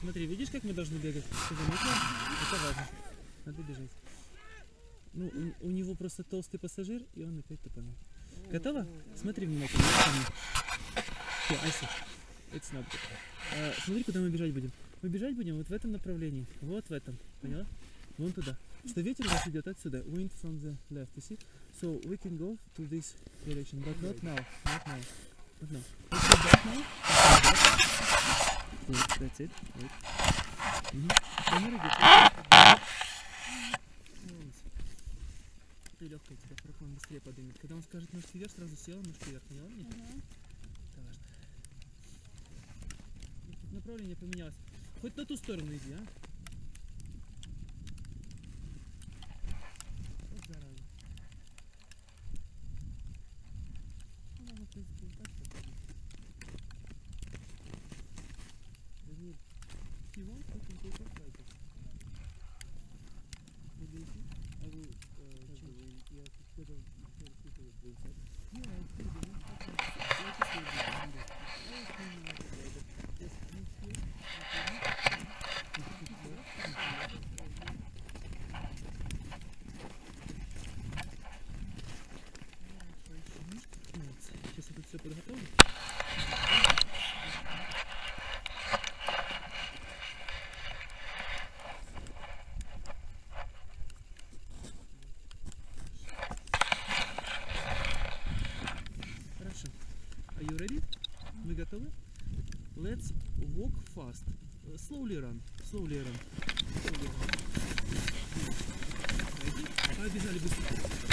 Смотри, видишь, как мы должны бегать? Это важно. Надо бежать. Ну, у, у него просто толстый пассажир, и он опять тупанул. Готово? Смотри внимательно. See. It's not good. А, смотри, куда мы бежать будем. Мы бежать будем вот в этом направлении. Вот в этом. Поняла? Вон туда. Что ветер у нас идет отсюда. Wind from the left, you see? So we can go to this direction, but not now. Not now. Not now. Let's go back now. Good, that's it. Wait. Молодец. Ты легкая тебя проклон быстрее поднимет. Когда он скажет ножки вверх, сразу села, ножки вверх. Поняла меня? Это важно. Направление поменялось. Хоть на ту сторону иди, а? Вот зараза. Ладно, в принципе, и так. Даниэль, can take off like this. What do you think? I will uh, change. Yeah, instead of Хорошо. Are you ready? Мы готовы? Let's walk fast. Uh, Slowly run. Slowly run. Slowly run. Побежали быстро.